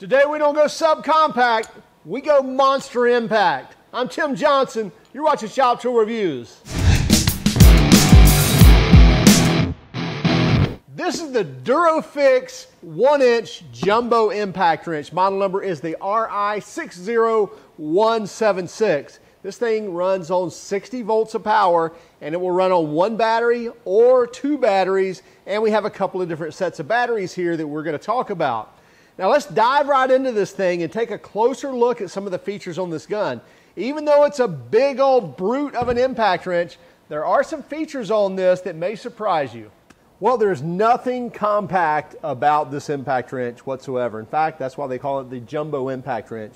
Today we don't go subcompact, we go monster impact. I'm Tim Johnson. You're watching Shop Tool Reviews. This is the Durofix 1 inch jumbo impact wrench. Model number is the RI60176. This thing runs on 60 volts of power and it will run on one battery or two batteries. And we have a couple of different sets of batteries here that we're going to talk about. Now let's dive right into this thing and take a closer look at some of the features on this gun. Even though it's a big old brute of an impact wrench, there are some features on this that may surprise you. Well, there's nothing compact about this impact wrench whatsoever. In fact, that's why they call it the jumbo impact wrench.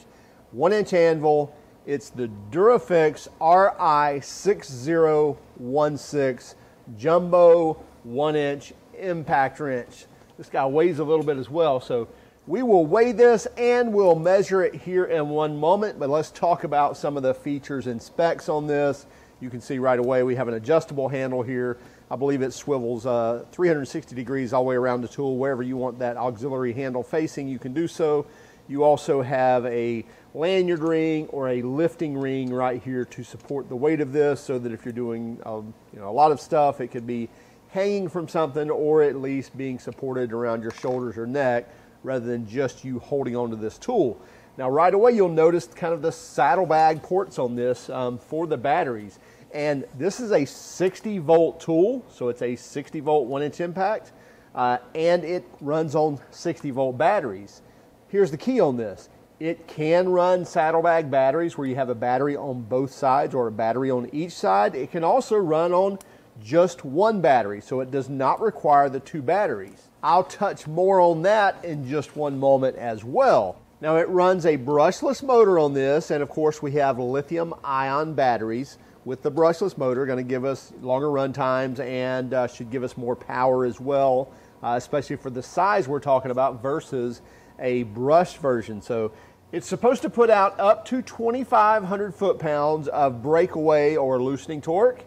One inch anvil, it's the Durofix RI6016 jumbo one inch impact wrench. This guy weighs a little bit as well, so we will weigh this and we'll measure it here in one moment, but let's talk about some of the features and specs on this. You can see right away we have an adjustable handle here. I believe it swivels uh, 360 degrees all the way around the tool. Wherever you want that auxiliary handle facing, you can do so. You also have a lanyard ring or a lifting ring right here to support the weight of this so that if you're doing um, you know, a lot of stuff, it could be hanging from something or at least being supported around your shoulders or neck rather than just you holding onto this tool. Now right away you'll notice kind of the saddlebag ports on this um, for the batteries. And this is a 60 volt tool, so it's a 60 volt one inch impact, uh, and it runs on 60 volt batteries. Here's the key on this. It can run saddlebag batteries where you have a battery on both sides or a battery on each side. It can also run on just one battery, so it does not require the two batteries. I'll touch more on that in just one moment as well. Now it runs a brushless motor on this, and of course we have lithium ion batteries with the brushless motor, going to give us longer run times and uh, should give us more power as well, uh, especially for the size we're talking about versus a brushed version. So it's supposed to put out up to 2,500 foot-pounds of breakaway or loosening torque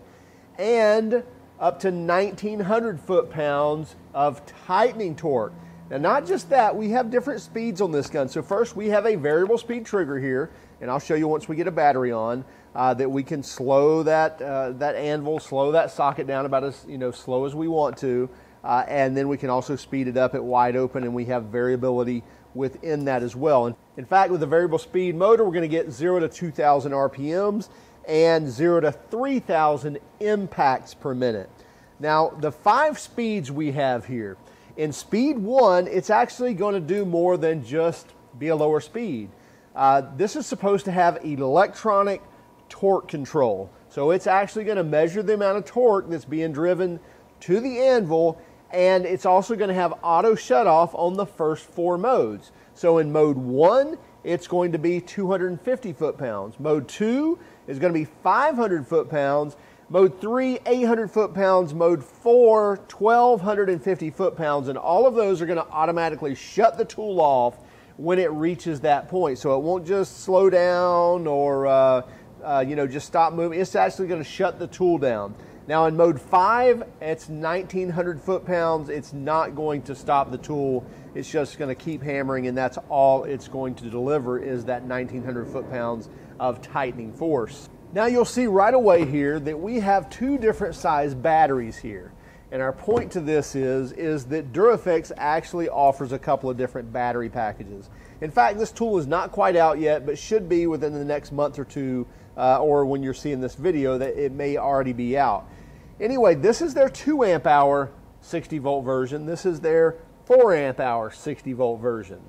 and up to 1,900 foot-pounds of tightening torque. Now, not just that, we have different speeds on this gun. So first, we have a variable speed trigger here, and I'll show you once we get a battery on uh, that we can slow that uh, that anvil, slow that socket down about as you know slow as we want to, uh, and then we can also speed it up at wide open, and we have variability within that as well. And in fact, with the variable speed motor, we're going to get zero to 2,000 RPMs and zero to 3,000 impacts per minute. Now, the five speeds we have here, in speed one, it's actually going to do more than just be a lower speed. Uh, this is supposed to have electronic torque control. So it's actually going to measure the amount of torque that's being driven to the anvil, and it's also going to have auto shut off on the first four modes. So in mode one, it's going to be 250 foot pounds. Mode two is going to be 500 foot pounds. Mode 3, 800 foot pounds. Mode 4, 1250 foot pounds. And all of those are going to automatically shut the tool off when it reaches that point. So it won't just slow down or, uh, uh, you know, just stop moving. It's actually going to shut the tool down. Now in mode 5, it's 1900 foot pounds. It's not going to stop the tool. It's just going to keep hammering and that's all it's going to deliver is that 1900 foot pounds of tightening force. Now you'll see right away here that we have two different size batteries here. And our point to this is, is that Durofix actually offers a couple of different battery packages. In fact, this tool is not quite out yet, but should be within the next month or two, uh, or when you're seeing this video, that it may already be out. Anyway, this is their 2 amp hour 60 volt version. This is their 4 amp hour 60 volt version.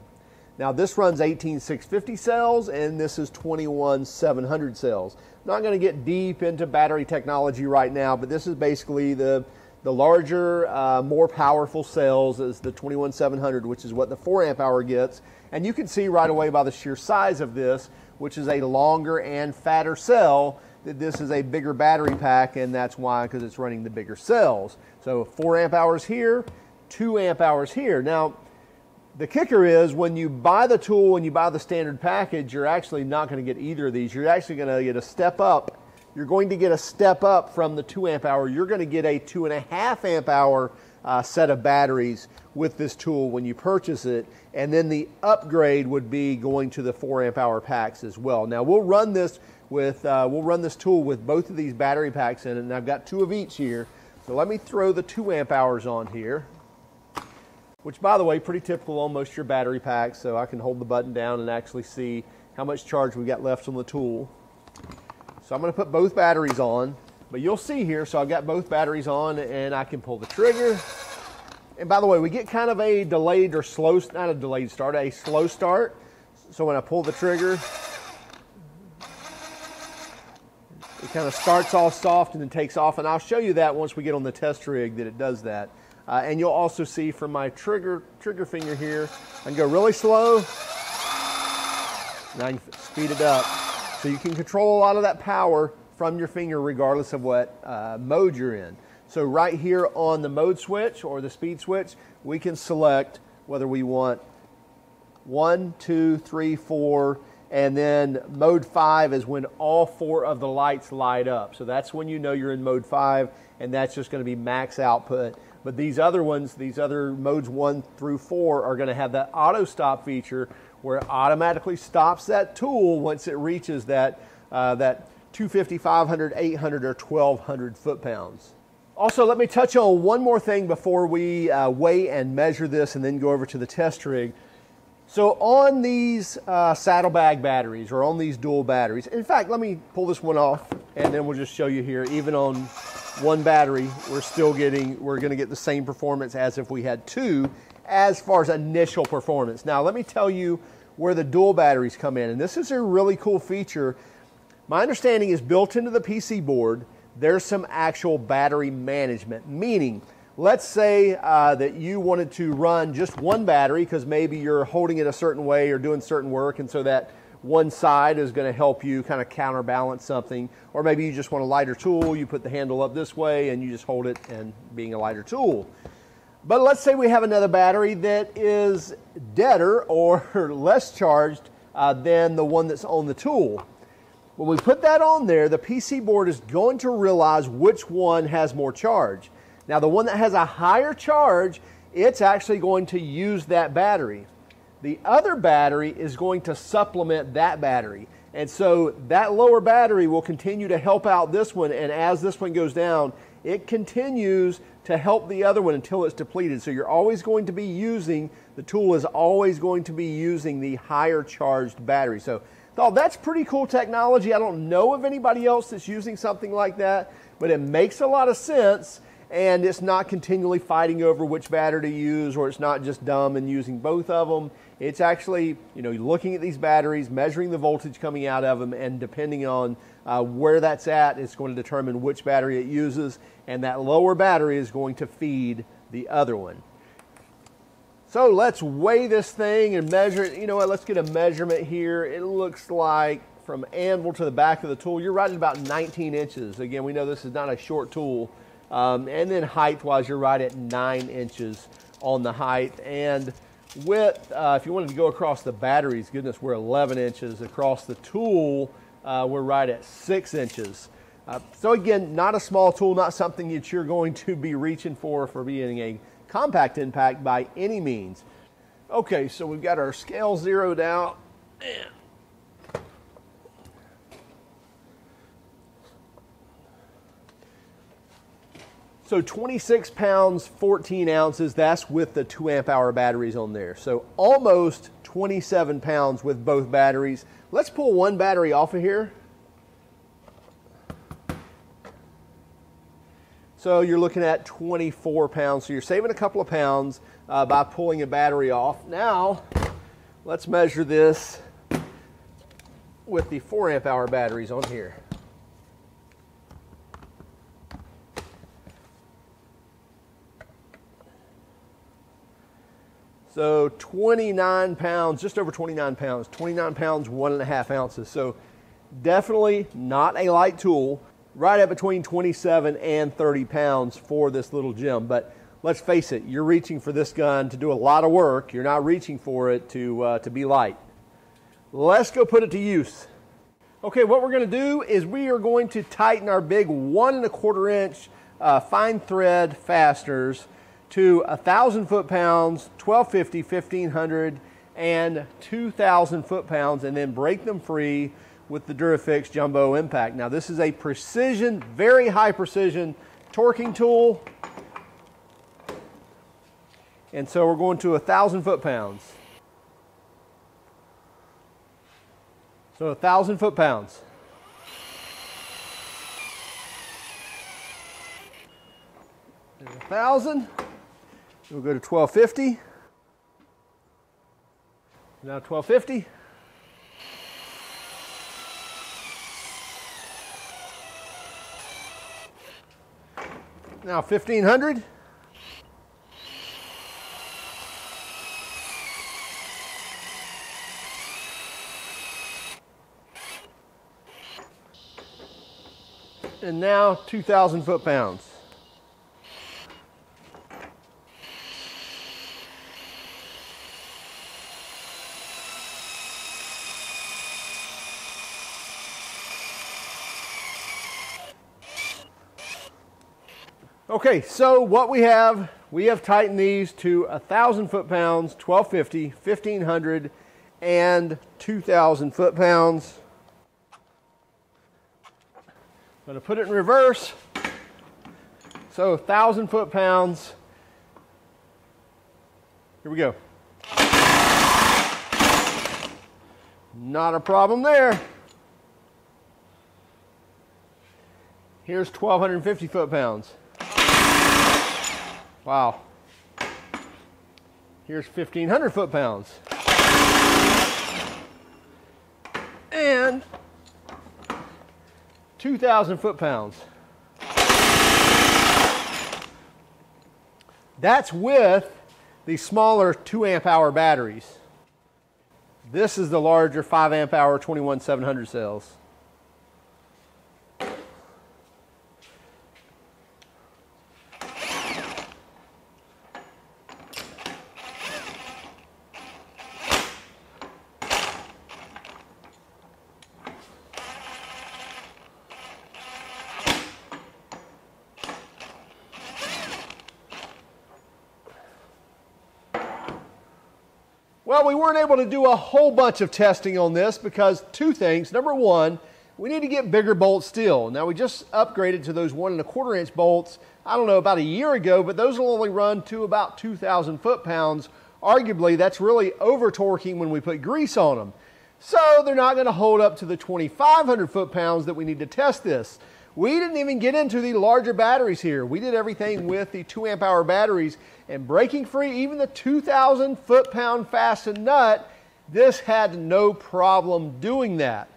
Now this runs 18650 cells and this is 21700 cells. I'm Not going to get deep into battery technology right now, but this is basically the the larger, uh, more powerful cells is the 21700, which is what the 4 amp hour gets. And you can see right away by the sheer size of this, which is a longer and fatter cell, that this is a bigger battery pack, and that's why, because it's running the bigger cells. So 4 amp hours here, 2 amp hours here. Now, the kicker is when you buy the tool and you buy the standard package, you're actually not going to get either of these. You're actually going to get a step up. You're going to get a step up from the two amp hour. You're going to get a two and a half amp hour uh, set of batteries with this tool when you purchase it. And then the upgrade would be going to the 4 amp hour packs as well. Now we'll run this with uh, we'll run this tool with both of these battery packs in it, and I've got two of each here. So let me throw the 2 amp hours on here, which by the way, pretty typical on most your battery packs. So I can hold the button down and actually see how much charge we got left on the tool. So I'm going to put both batteries on, but you'll see here, so I've got both batteries on and I can pull the trigger. And by the way, we get kind of a delayed or slow, not a delayed start, a slow start. So when I pull the trigger, it kind of starts all soft and then takes off. And I'll show you that once we get on the test rig that it does that. Uh, and you'll also see from my trigger trigger finger here, I can go really slow. Now I can speed it up. So you can control a lot of that power from your finger regardless of what uh, mode you're in. So right here on the mode switch or the speed switch, we can select whether we want one, two, three, four, and then mode five is when all four of the lights light up. So that's when you know you're in mode five, and that's just going to be max output. But these other ones, these other modes one through four, are going to have that auto stop feature where it automatically stops that tool once it reaches that, uh, that 250, 500, 800, or 1200 foot pounds. Also, let me touch on one more thing before we uh, weigh and measure this and then go over to the test rig. So on these uh, saddlebag batteries or on these dual batteries, in fact, let me pull this one off and then we'll just show you here, even on one battery, we're still getting, we're gonna get the same performance as if we had two as far as initial performance. Now, let me tell you where the dual batteries come in. And this is a really cool feature. My understanding is built into the PC board there's some actual battery management, meaning let's say uh, that you wanted to run just one battery because maybe you're holding it a certain way or doing certain work, and so that one side is going to help you kind of counterbalance something. Or maybe you just want a lighter tool, you put the handle up this way and you just hold it and being a lighter tool. But let's say we have another battery that is deader or less charged uh, than the one that's on the tool. When we put that on there, the PC board is going to realize which one has more charge. Now, the one that has a higher charge, it's actually going to use that battery. The other battery is going to supplement that battery. And so that lower battery will continue to help out this one. And as this one goes down, it continues to help the other one until it's depleted. So you're always going to be using, the tool is always going to be using the higher charged battery. So Thought that's pretty cool technology. I don't know of anybody else that's using something like that, but it makes a lot of sense and it's not continually fighting over which battery to use or it's not just dumb and using both of them. It's actually, you know, looking at these batteries, measuring the voltage coming out of them, and depending on uh, where that's at, it's going to determine which battery it uses, and that lower battery is going to feed the other one. So let's weigh this thing and measure it. You know what, let's get a measurement here. It looks like from anvil to the back of the tool, you're right at about 19 inches. Again, we know this is not a short tool. Um, and then height-wise, you're right at 9 inches on the height. And width, uh, if you wanted to go across the batteries, goodness, we're 11 inches. Across the tool, uh, we're right at 6 inches. Uh, so again, not a small tool, not something that you're going to be reaching for for being a compact impact by any means. Okay, so we've got our scale zeroed out. So 26 pounds, 14 ounces, that's with the 2 amp hour batteries on there. So almost 27 pounds with both batteries. Let's pull one battery off of here. So you're looking at 24 pounds. So you're saving a couple of pounds uh, by pulling a battery off. Now, let's measure this with the 4 amp hour batteries on here. So 29 pounds, just over 29 pounds, 29 pounds, one and a half ounces. So definitely not a light tool right at between 27 and 30 pounds for this little gem. But let's face it, you're reaching for this gun to do a lot of work. You're not reaching for it to, uh, to be light. Let's go put it to use. Okay, what we're going to do is we are going to tighten our big one and a quarter inch uh, fine thread fasteners to 1,000 foot-pounds, 1250, 1500, and 2,000 foot-pounds, and then break them free with the Durofix Jumbo Impact. Now this is a precision, very high precision torquing tool. And so we're going to 1,000 foot-pounds. So 1,000 foot-pounds. There's 1,000. We'll go to 1250. Now 1250. Now 1500. And now 2,000 foot-pounds. Okay, so what we have, we have tightened these to 1,000 foot-pounds, 1250, 1,500, and 2,000 foot-pounds. I'm to put it in reverse. So 1,000 foot-pounds. Here we go. Not a problem there. Here's 1,250 foot-pounds. Wow. Here's 1,500 foot-pounds. And 2,000 foot-pounds. That's with the smaller 2 amp hour batteries. This is the larger 5 amp hour 21700 cells. Well, we weren't able to do a whole bunch of testing on this because two things. Number one, we need to get bigger bolt steel. Now we just upgraded to those one and a quarter inch bolts, I don't know, about a year ago, but those will only run to about 2,000 foot-pounds. Arguably, that's really over torquing when we put grease on them. So they're not gonna hold up to the 2,500 foot-pounds that we need to test this. We didn't even get into the larger batteries here. We did everything with the 2 amp hour batteries and breaking free even the 2,000 foot pound fastened nut, this had no problem doing that.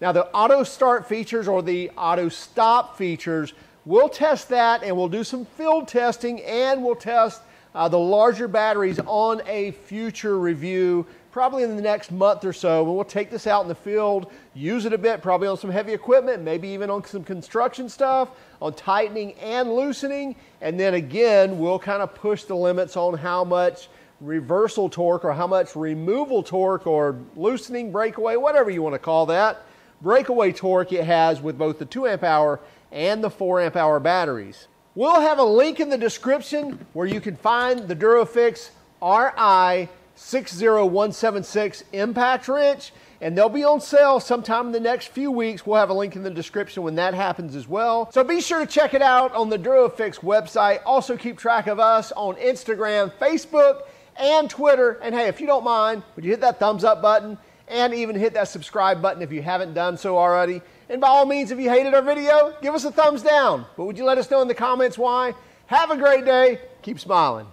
Now the auto start features or the auto stop features, we'll test that and we'll do some field testing and we'll test uh, the larger batteries on a future review probably in the next month or so. We'll take this out in the field, use it a bit, probably on some heavy equipment, maybe even on some construction stuff, on tightening and loosening. And then again, we'll kind of push the limits on how much reversal torque or how much removal torque or loosening, breakaway, whatever you want to call that, breakaway torque it has with both the 2 amp hour and the 4 amp hour batteries. We'll have a link in the description where you can find the Durofix RI 60176 impact wrench and they'll be on sale sometime in the next few weeks. We'll have a link in the description when that happens as well. So be sure to check it out on the Durofix website. Also keep track of us on Instagram, Facebook, and Twitter. And hey, if you don't mind, would you hit that thumbs up button and even hit that subscribe button if you haven't done so already? And by all means, if you hated our video, give us a thumbs down. But would you let us know in the comments why? Have a great day. Keep smiling.